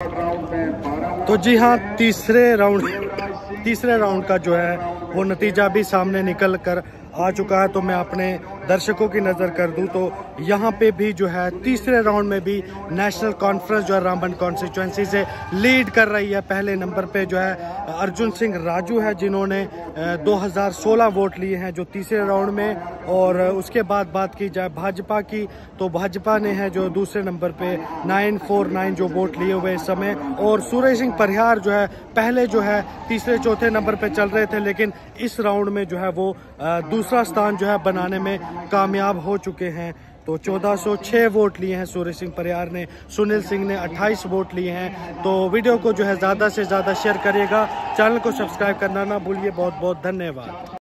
तो जी हाँ तीसरे राउंड तीसरे राउंड का जो है, वो नतीजा भी सामने निकल कर आ चुका है तो मैं अपने दर्शकों की नज़र कर दूँ तो यहाँ पे भी जो है, तीसरे राउंड में भी नेशनल कॉन्फ्रेंस जो है, रामबन कॉन्स्टिट्यूंसी से लीड कर रही है। पहले नंबर पे जो है, अर्जुन सिंह राजू है, जिन्होंने 2016 वोट लिए हैं जो तीसरे राउंड में, और उसके बाद बात की जाए भाजपा की तो भाजपा ने है जो दूसरे नंबर पे 949 जो वोट लिए हुए इस समय, और सूरज सिंह परिहार जो है, पहले जो है, तीसरे चौथे नंबर पे चल रहे थे, लेकिन इस राउंड में जो है वो दूसरा स्थान जो है बनाने में कामयाब हो चुके हैं। तो 1406 वोट लिए हैं सूर्य सिंह परियार ने। सुनील सिंह ने 28 वोट लिए हैं। तो वीडियो को जो है ज़्यादा से ज़्यादा शेयर करिएगा। चैनल को सब्सक्राइब करना ना भूलिए। बहुत बहुत धन्यवाद।